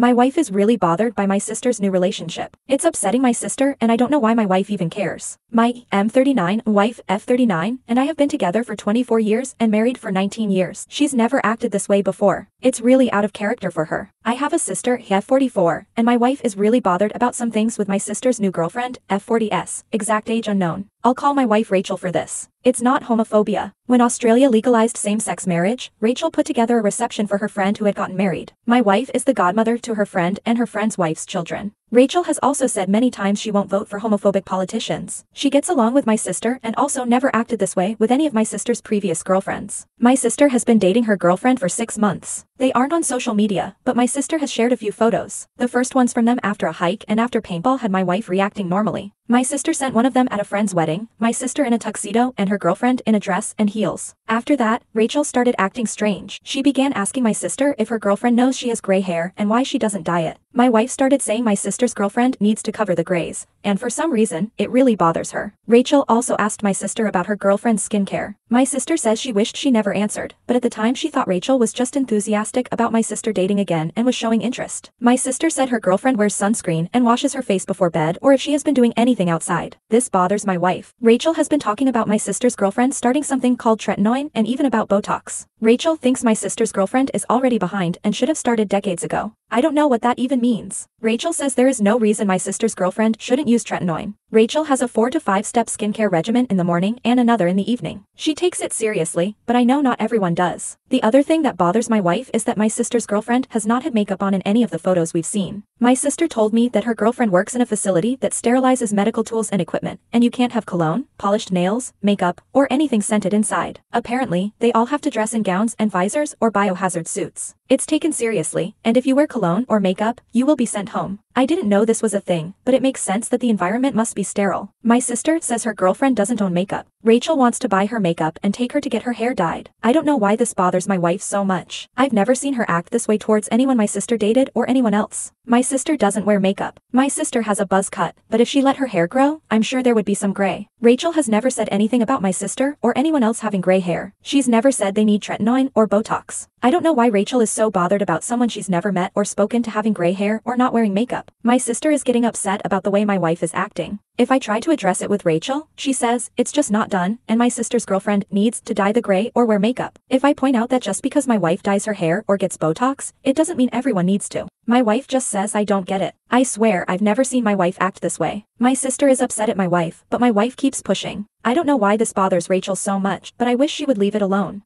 My wife is really bothered by my sister's new relationship. It's upsetting my sister and I don't know why my wife even cares. My M39 wife F39 and I have been together for 24 years and married for 19 years. She's never acted this way before. It's really out of character for her. I have a sister F44 and my wife is really bothered about some things with my sister's new girlfriend F40S, exact age unknown. I'll call my wife Rachel for this. It's not homophobia. When Australia legalized same-sex marriage, Rachel put together a reception for her friend who had gotten married. My wife is the godmother to her friend and her friend's wife's children. Rachel has also said many times she won't vote for homophobic politicians. She gets along with my sister and also never acted this way with any of my sister's previous girlfriends. My sister has been dating her girlfriend for six months. They aren't on social media, but my sister has shared a few photos. The first ones from them after a hike and after paintball had my wife reacting normally. My sister sent one of them at a friend's wedding, my sister in a tuxedo and her girlfriend in a dress and heels. After that, Rachel started acting strange. She began asking my sister if her girlfriend knows she has gray hair and why she doesn't dye it. My wife started saying my sister's girlfriend needs to cover the grays, and for some reason, it really bothers her. Rachel also asked my sister about her girlfriend's skincare. My sister says she wished she never answered, but at the time she thought Rachel was just enthusiastic about my sister dating again and was showing interest. My sister said her girlfriend wears sunscreen and washes her face before bed or if she has been doing anything outside. This bothers my wife. Rachel has been talking about my sister's girlfriend starting something called tretinoin and even about Botox. Rachel thinks my sister's girlfriend is already behind and should have started decades ago. I don't know what that even means. Rachel says there is no reason my sister's girlfriend shouldn't use tretinoin. Rachel has a 4 to 5 step skincare regimen in the morning and another in the evening. She takes it seriously, but I know not everyone does. The other thing that bothers my wife is that my sister's girlfriend has not had makeup on in any of the photos we've seen. My sister told me that her girlfriend works in a facility that sterilizes medical tools and equipment, and you can't have cologne, polished nails, makeup, or anything scented inside. Apparently, they all have to dress in gowns and visors or biohazard suits. It's taken seriously, and if you wear cologne or makeup, you will be sent home. I didn't know this was a thing, but it makes sense that the environment must be sterile. My sister says her girlfriend doesn't own makeup. Rachel wants to buy her makeup and take her to get her hair dyed. I don't know why this bothers my wife so much. I've never seen her act this way towards anyone my sister dated or anyone else. My sister doesn't wear makeup. My sister has a buzz cut, but if she let her hair grow, I'm sure there would be some gray. Rachel has never said anything about my sister or anyone else having gray hair. She's never said they need tretinoin or Botox. I don't know why Rachel is so bothered about someone she's never met or spoken to having gray hair or not wearing makeup. My sister is getting upset about the way my wife is acting. If I try to address it with Rachel, she says, it's just not done, and my sister's girlfriend needs to dye the gray or wear makeup. If I point out that just because my wife dyes her hair or gets Botox, it doesn't mean everyone needs to. My wife just says I don't get it. I swear I've never seen my wife act this way. My sister is upset at my wife, but my wife keeps pushing. I don't know why this bothers Rachel so much, but I wish she would leave it alone.